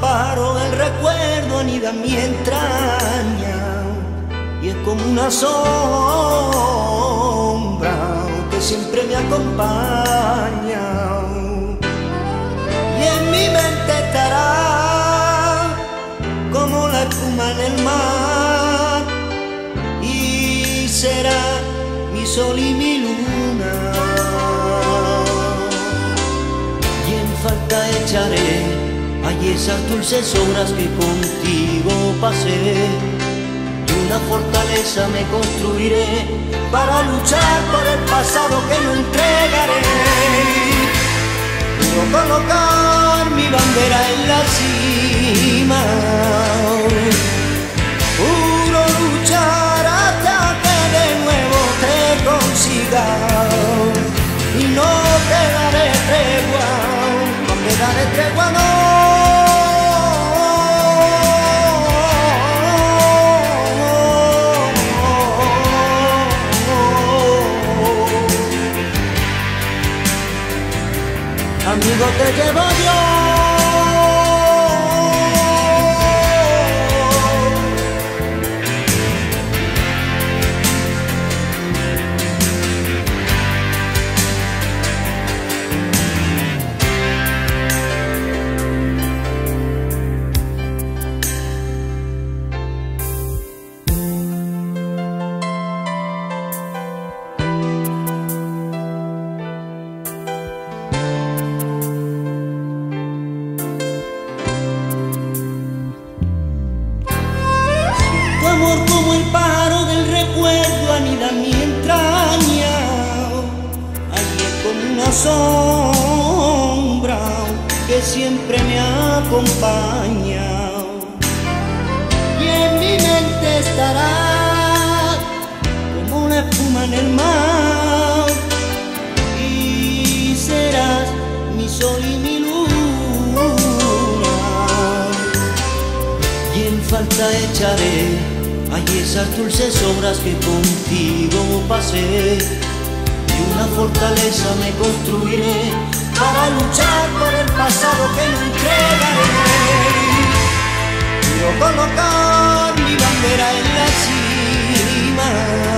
pájaro del recuerdo anida mi entraña. Y es como una sombra que siempre me acompaña. Y en mi mente estará como la espuma en el mar. Y será mi sol y mi luna. Y en falta echaré hay esas dulces horas que contigo pasé y una fortaleza me construiré para luchar por el pasado que no entregaré. Puedo colocar mi bandera en la cima, puro luchar hasta que de nuevo te consiga y no te daré tregua, no te daré tregua, no. Te llevo yo. Sombra que siempre me acompaña. Y en mi mente estará como una espuma en el mar. Y serás mi sol y mi luna y en falta echaré hay esas dulces obras que contigo pasé una fortaleza me construiré para luchar por el pasado que no entregaré. Yo colocar mi bandera en la cima.